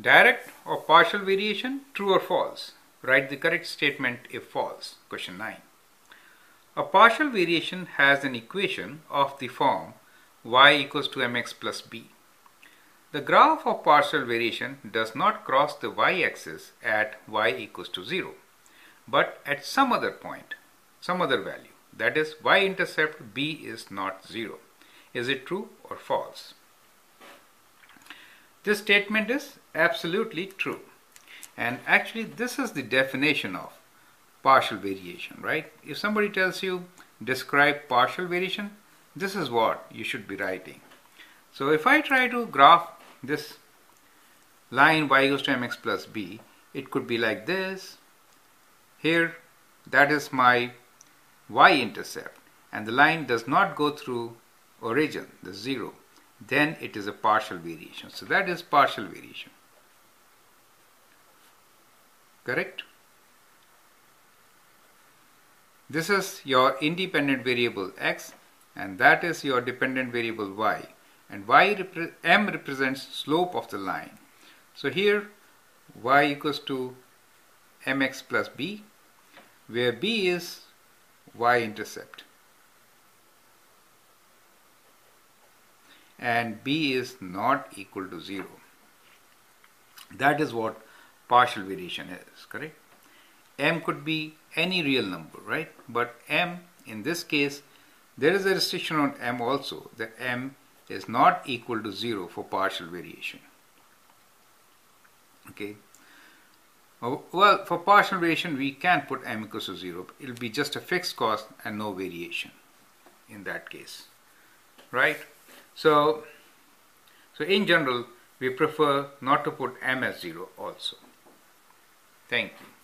Direct or partial variation, true or false? Write the correct statement if false. Question 9. A partial variation has an equation of the form y equals to mx plus b. The graph of partial variation does not cross the y-axis at y equals to 0, but at some other point, some other value. That is, y-intercept b is not 0. Is it true or false? This statement is absolutely true. And actually this is the definition of partial variation, right? If somebody tells you describe partial variation, this is what you should be writing. So if I try to graph this line y equals to mx plus b, it could be like this. Here, that is my y-intercept and the line does not go through origin, the zero then it is a partial variation. So that is partial variation. Correct? This is your independent variable x and that is your dependent variable y and y repre m represents slope of the line. So here y equals to mx plus b where b is y-intercept. and b is not equal to 0. That is what partial variation is, correct? m could be any real number, right? But m, in this case, there is a restriction on m also, that m is not equal to 0 for partial variation. Okay. Oh, well, for partial variation, we can put m equals to 0. It will be just a fixed cost and no variation in that case, right? So, so in general, we prefer not to put m as 0 also. Thank you.